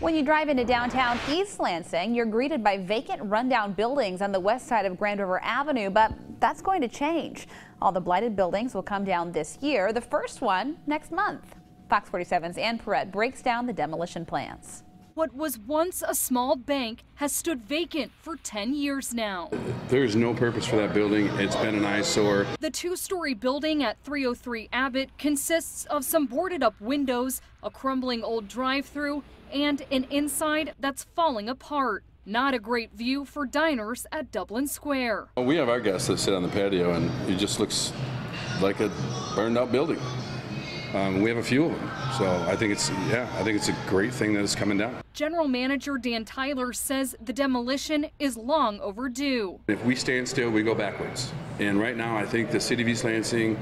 When you drive into downtown East Lansing, you're greeted by vacant rundown buildings on the west side of Grand River Avenue, but that's going to change. All the blighted buildings will come down this year, the first one next month. Fox 47's Ann Perret breaks down the demolition plans. What was once a small bank has stood vacant for 10 years now. There is no purpose for that building. It's been an eyesore. The two story building at 303 Abbott consists of some boarded up windows, a crumbling old drive through, and an inside that's falling apart. Not a great view for diners at Dublin Square. We have our guests that sit on the patio, and it just looks like a burned out building. Um, we have a few of them, so I think it's yeah, I think it's a great thing that it's coming down. General Manager Dan Tyler says the demolition is long overdue. If we stand still, we go backwards. And right now, I think the city of East Lansing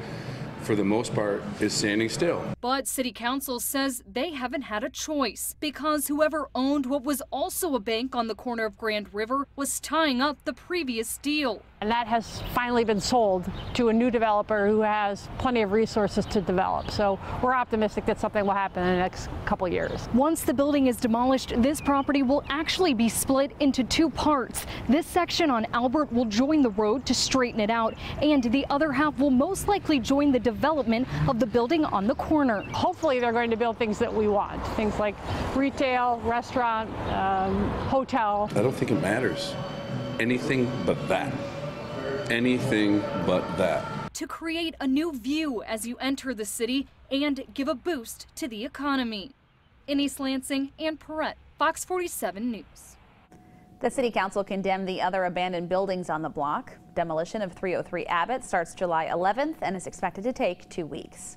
for the most part, is standing still. But City Council says they haven't had a choice because whoever owned what was also a bank on the corner of Grand River was tying up the previous deal. And that has finally been sold to a new developer who has plenty of resources to develop. So we're optimistic that something will happen in the next couple years. Once the building is demolished, this property will actually be split into two parts. This section on Albert will join the road to straighten it out, and the other half will most likely join the development of the building on the corner. Hopefully they're going to build things that we want, things like retail, restaurant, um, hotel. I don't think it matters. Anything but that anything but that. To create a new view as you enter the city and give a boost to the economy. In East Lansing Ann Perret, Fox 47 News. The City Council condemned the other abandoned buildings on the block. Demolition of 303 Abbott starts July 11th and is expected to take two weeks.